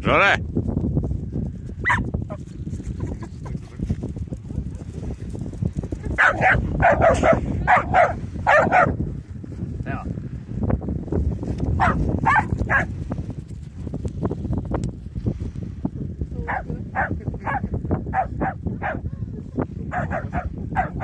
Жора! Now.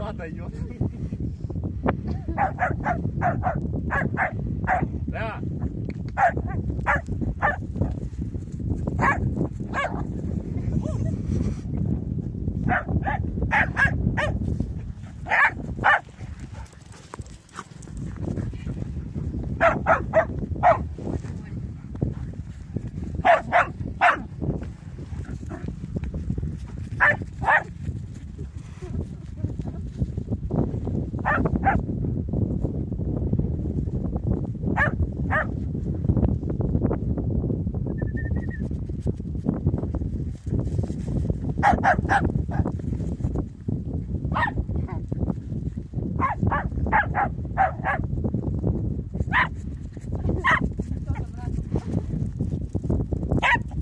Ладно, ёпта. ra Oh!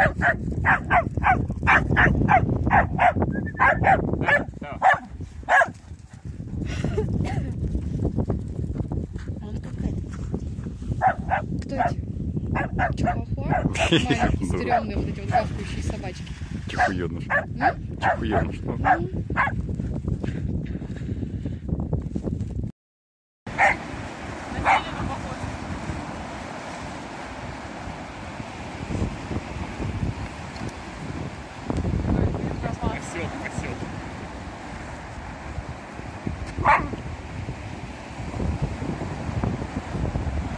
Кто эти? Чихуахуа? Маленькие, стрёмные вот эти вот гавкающие собачки. Чихуёныш. Чихуёныш.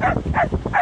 Ha ha ha!